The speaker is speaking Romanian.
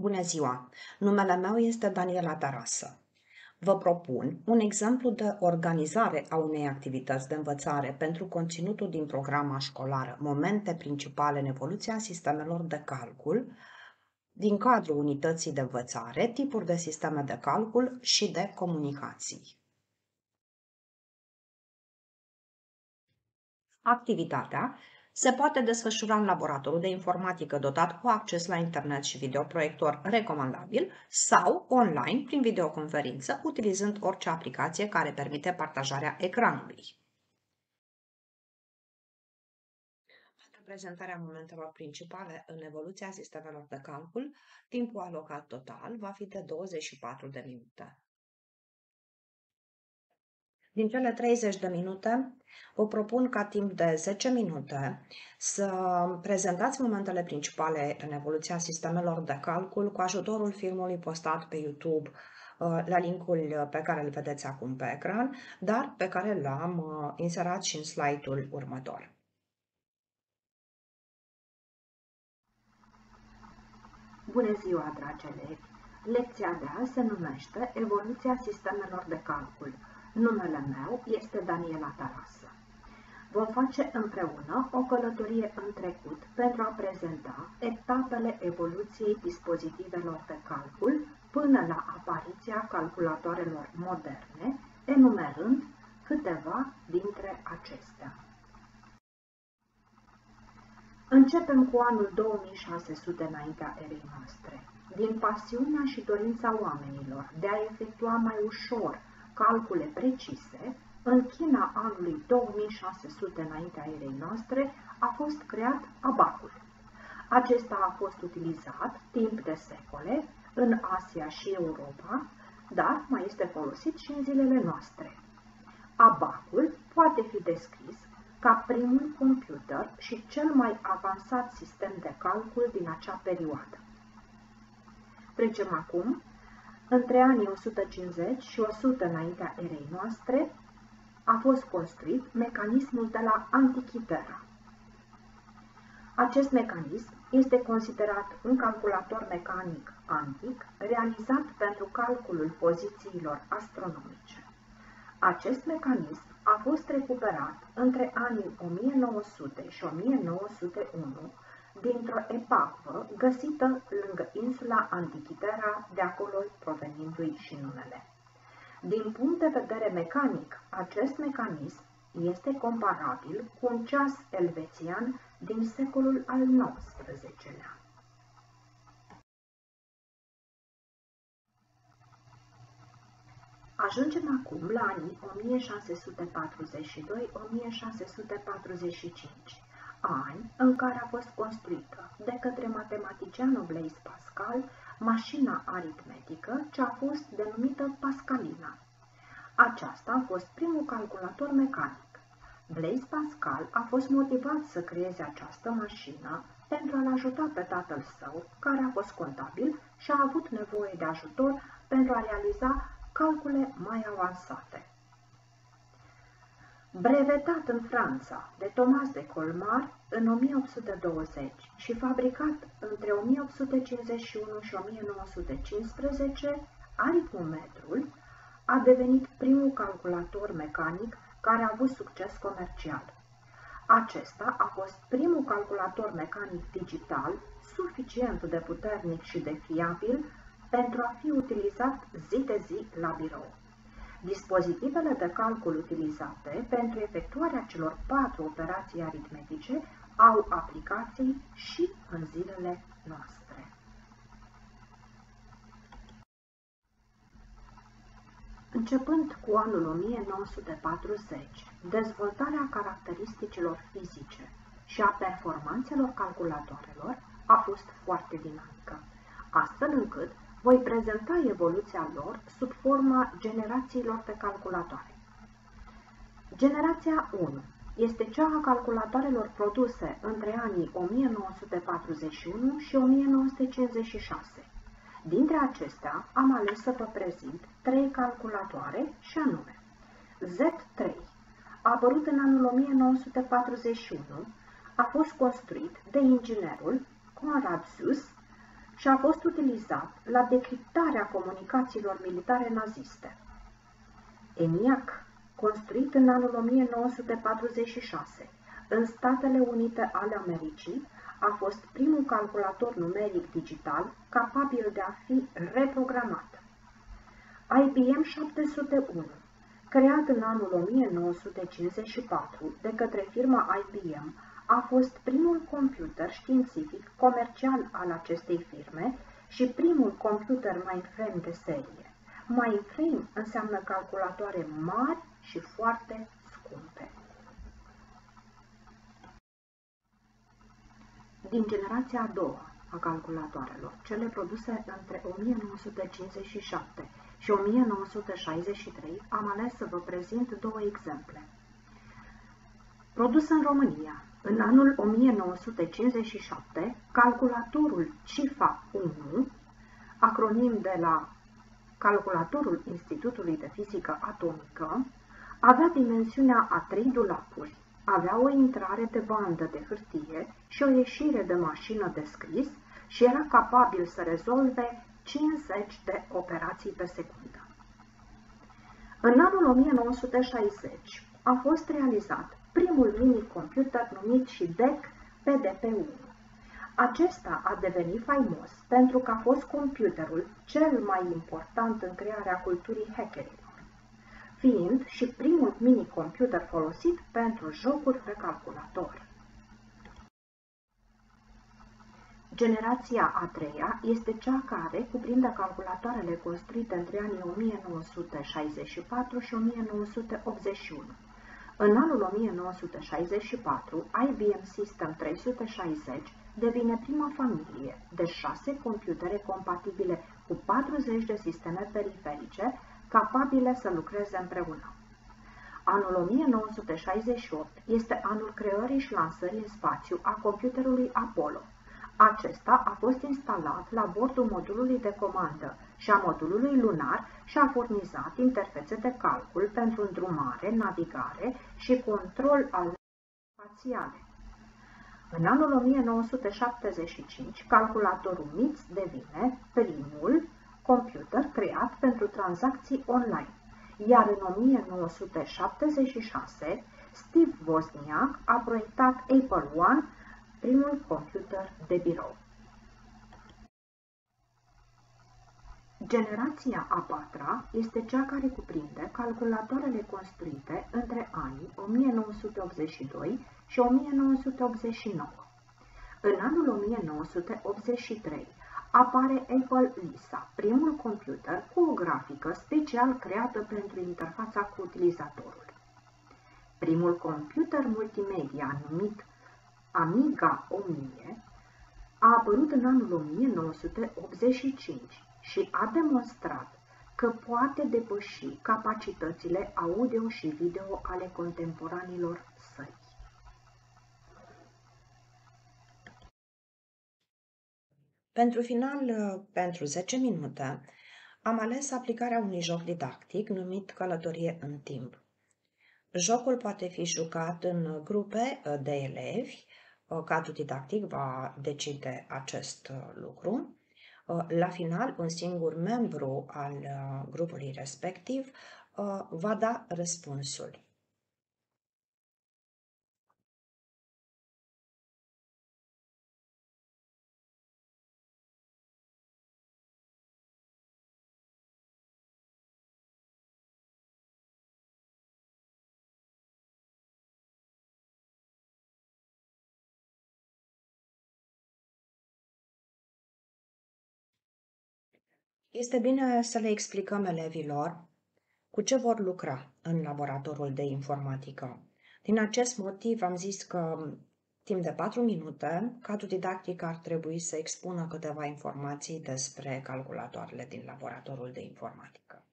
Bună ziua! Numele meu este Daniela Tarasă. Vă propun un exemplu de organizare a unei activități de învățare pentru conținutul din programa școlară Momente principale în evoluția sistemelor de calcul din cadrul unității de învățare, tipuri de sisteme de calcul și de comunicații. Activitatea se poate desfășura în laboratorul de informatică dotat cu acces la internet și videoproiector recomandabil sau online prin videoconferință utilizând orice aplicație care permite partajarea ecranului. Pentru prezentarea momentelor principale în evoluția sistemelor de calcul, timpul alocat total va fi de 24 de minute. Din cele 30 de minute, vă propun ca timp de 10 minute să prezentați momentele principale în evoluția sistemelor de calcul cu ajutorul filmului postat pe YouTube uh, la linkul pe care îl vedeți acum pe ecran, dar pe care l-am uh, inserat și în slide-ul următor. Bună ziua, dragi elevi! Lecția de azi se numește Evoluția sistemelor de calcul Numele meu este Daniela Tarasă. Vom face împreună o călătorie în trecut pentru a prezenta etapele evoluției dispozitivelor de calcul până la apariția calculatoarelor moderne, enumerând câteva dintre acestea. Începem cu anul 2600 înaintea erei noastre. Din pasiunea și dorința oamenilor de a efectua mai ușor calcule precise, în China anului 2600 înaintea erei noastre a fost creat abacul. Acesta a fost utilizat timp de secole în Asia și Europa, dar mai este folosit și în zilele noastre. Abacul poate fi descris ca primul computer și cel mai avansat sistem de calcul din acea perioadă. Trecem acum între anii 150 și 100 înaintea erei noastre, a fost construit mecanismul de la Antichitera. Acest mecanism este considerat un calculator mecanic antic realizat pentru calculul pozițiilor astronomice. Acest mecanism a fost recuperat între anii 1900 și 1901 dintr-o epavă găsită lângă insula Antichitera, de acolo provenindu-i și numele. Din punct de vedere mecanic, acest mecanism este comparabil cu un ceas elvețian din secolul al XIX-lea. Ajungem acum la anii 1642-1645 ani în care a fost construită de către matematicianul Blaise Pascal mașina aritmetică ce a fost denumită Pascalina. Aceasta a fost primul calculator mecanic. Blaise Pascal a fost motivat să creeze această mașină pentru a-l ajuta pe tatăl său, care a fost contabil și a avut nevoie de ajutor pentru a realiza calcule mai avansate. Brevetat în Franța de Thomas de Colmar în 1820 și fabricat între 1851 și 1915, aritmometrul a devenit primul calculator mecanic care a avut succes comercial. Acesta a fost primul calculator mecanic digital suficient de puternic și de fiabil pentru a fi utilizat zi de zi la birou. Dispozitivele de calcul utilizate pentru efectuarea celor patru operații aritmetice au aplicații și în zilele noastre. Începând cu anul 1940, dezvoltarea caracteristicilor fizice și a performanțelor calculatoarelor a fost foarte dinamică, astfel încât voi prezenta evoluția lor sub forma generațiilor de calculatoare. Generația 1 este cea a calculatoarelor produse între anii 1941 și 1956. Dintre acestea am ales să vă prezint trei calculatoare și anume Z3 a apărut în anul 1941, a fost construit de inginerul Conrad Sus și a fost utilizat la decriptarea comunicațiilor militare naziste. ENIAC, construit în anul 1946 în Statele Unite ale Americii, a fost primul calculator numeric digital capabil de a fi reprogramat. IBM 701, creat în anul 1954 de către firma IBM, a fost primul computer științific comercial al acestei firme și primul computer mainframe de serie. Mainframe înseamnă calculatoare mari și foarte scumpe. Din generația a doua a calculatoarelor, cele produse între 1957 și 1963, am ales să vă prezint două exemple. Produs în România, în anul 1957, calculatorul CIFA 1, acronim de la calculatorul Institutului de Fizică Atomică, avea dimensiunea a trei dulapuri, avea o intrare de bandă de hârtie și o ieșire de mașină de scris și era capabil să rezolve 50 de operații pe secundă. În anul 1960 a fost realizat primul mini-computer numit și DEC PDP-1. Acesta a devenit faimos pentru că a fost computerul cel mai important în crearea culturii hackerilor, fiind și primul mini-computer folosit pentru jocuri pe calculator. Generația a treia este cea care cuprinde calculatoarele construite între anii 1964 și 1981. În anul 1964, IBM System 360 devine prima familie de șase computere compatibile cu 40 de sisteme periferice capabile să lucreze împreună. Anul 1968 este anul creării și lansării în spațiu a computerului Apollo. Acesta a fost instalat la bordul modulului de comandă și a modulului lunar și a furnizat interfețe de calcul pentru îndrumare, navigare și control al spațiale. În anul 1975, calculatorul MITS devine primul computer creat pentru tranzacții online, iar în 1976, Steve Wozniak a proiectat Apple One, primul computer de birou. Generația a patra este cea care cuprinde calculatoarele construite între anii 1982 și 1989. În anul 1983 apare Apple Lisa, primul computer cu o grafică special creată pentru interfața cu utilizatorul. Primul computer multimedia numit Amiga 1000 a apărut în anul 1985 și a demonstrat că poate depăși capacitățile audio și video ale contemporanilor săi. Pentru final, pentru 10 minute, am ales aplicarea unui joc didactic numit Călătorie în timp. Jocul poate fi jucat în grupe de elevi, cadrul didactic va decide acest lucru Uh, la final, un singur membru al uh, grupului respectiv uh, va da răspunsul. Este bine să le explicăm elevilor cu ce vor lucra în laboratorul de informatică. Din acest motiv am zis că timp de 4 minute, cadrul didactic ar trebui să expună câteva informații despre calculatoarele din laboratorul de informatică.